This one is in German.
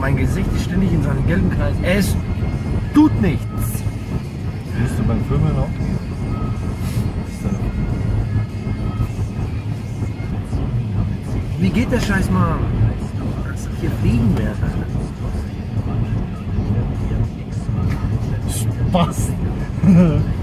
Mein Gesicht ist ständig in seinen gelben Kreis. Es tut nichts. Siehst du beim Filmen auch? Wie geht der Scheiß mal? Hier fliegen werden. Spaß.